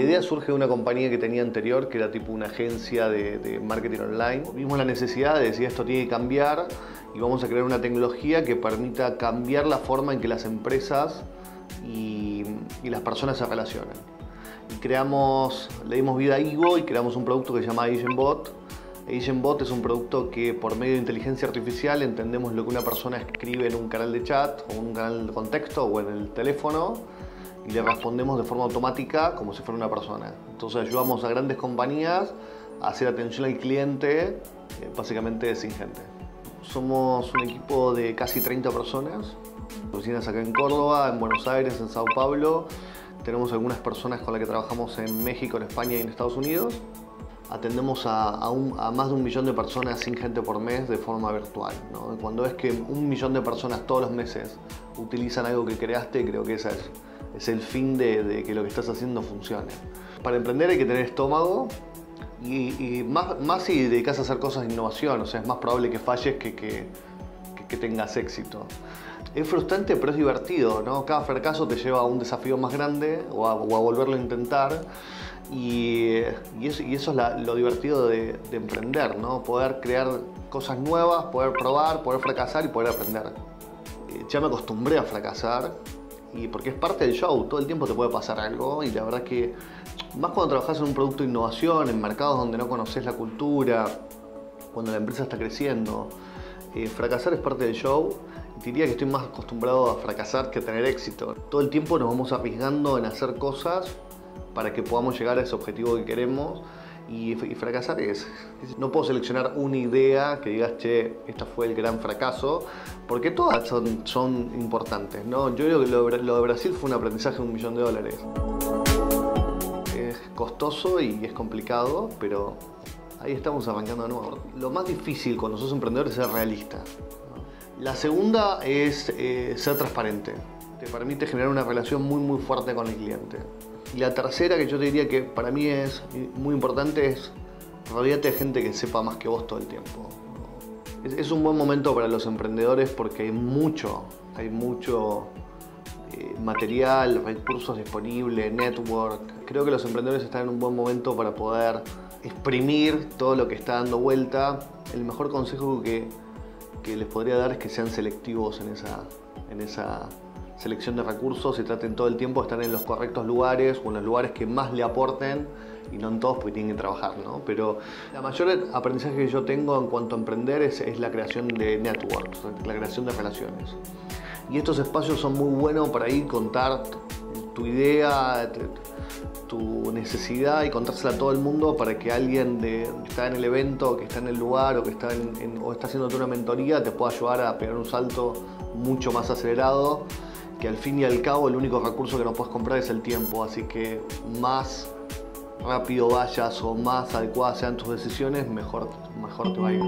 La idea surge de una compañía que tenía anterior, que era tipo una agencia de, marketing online. Vimos la necesidad de decir esto tiene que cambiar y vamos a crear una tecnología que permita cambiar la forma en que las empresas y, las personas se relacionan. Y creamos, le dimos vida a Igo y creamos un producto que se llama AgentBot. AgentBot es un producto que por medio de inteligencia artificial entendemos lo que una persona escribe en un canal de chat o en un canal de contexto o en el teléfono y le respondemos de forma automática como si fuera una persona. Entonces ayudamos a grandes compañías a hacer atención al cliente eh, básicamente sin gente. Somos un equipo de casi 30 personas, oficinas acá en Córdoba, en Buenos Aires, en Sao Paulo. Tenemos algunas personas con las que trabajamos en México, en España y en Estados Unidos. Atendemos a, a, más de un millón de personas sin gente por mes de forma virtual. Cuando es que un millón de personas todos los meses utilizan algo que creaste, creo que esa es es el fin de, que lo que estás haciendo funcione. Para emprender hay que tener estómago y, más, más, si dedicas a hacer cosas de innovación, o sea, es más probable que falles que, que, tengas éxito. Es frustrante pero es divertido, ¿no? Cada fracaso te lleva a un desafío más grande o a, volverlo a intentar y, eso, es lo divertido de, de, emprender, ¿no? Poder crear cosas nuevas, poder probar, poder fracasar y poder aprender. Eh, ya me acostumbré a fracasar, y porque es parte del show, todo el tiempo te puede pasar algo y la verdad que más cuando trabajas en un producto de innovación, en mercados donde no conoces la cultura, cuando la empresa está creciendo, eh, fracasar es parte del show. Diría que estoy más acostumbrado a fracasar que a tener éxito. Todo el tiempo nos vamos arriesgando en hacer cosas para que podamos llegar a ese objetivo que queremos y, fracasar es, no puedo seleccionar una idea que digas, che, esta fue el gran fracaso, porque todas son, importantes, ¿no? Yo creo que lo, de Brasil fue un aprendizaje de un millón de dólares. Es costoso y es complicado, pero ahí estamos arrancando de nuevo. Lo más difícil cuando sos emprendedor es ser realista. La segunda es eh, ser transparente. Te permite generar una relación muy muy fuerte con el cliente. Y la tercera que yo te diría que para mí es muy importante es rodearte de gente que sepa más que vos todo el tiempo. Es, un buen momento para los emprendedores porque hay mucho, hay mucho eh, material, recursos disponibles, network. Creo que los emprendedores están en un buen momento para poder exprimir todo lo que está dando vuelta. El mejor consejo que, que les podría dar es que sean selectivos en esa, en esa selección de recursos y traten todo el tiempo de estar en los correctos lugares o en los lugares que más le aporten y no en todos porque tienen que trabajar, ¿no? Pero la mayor aprendizaje que yo tengo en cuanto a emprender es, la creación de networks, la creación de relaciones. Y estos espacios son muy buenos para ir contar tu idea, tu necesidad y contársela a todo el mundo para que alguien que está en el evento, que está en el lugar o que está, o está haciéndote una mentoría te pueda ayudar a pegar un salto mucho más acelerado que al fin y al cabo el único recurso que no puedes comprar es el tiempo, así que más rápido vayas o más adecuadas sean tus decisiones, mejor, mejor te va a ir.